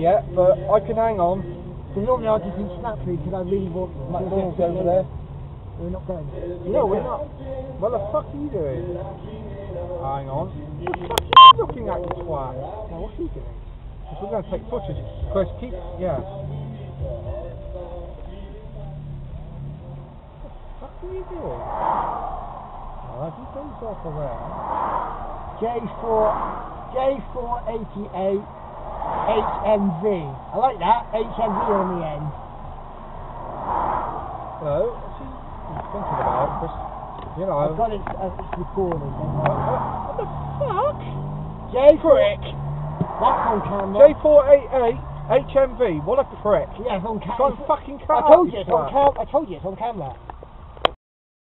yet, but I can hang on. Because normally I just eat snap food because I really want McDonald's over there. We're not going. No, we're not. What the fuck are you doing? Hang on. What the fuck are you looking at, you twat? Now, what's he doing? Because we're going to take footage. Chris, keep... Yeah. What the fuck are you doing? Oh, have you done yourself around? J4, J488 HMV. I like that, HMV on the end. Hello? What's he thinking about, Chris? You know... I've got it, uh, it's recording. What, the fuck? J4, Prick! that's on camera. J488 HMV, what a prick. yeah, it's on camera. and fucking I told you, it's on camera. I told you, it's on camera.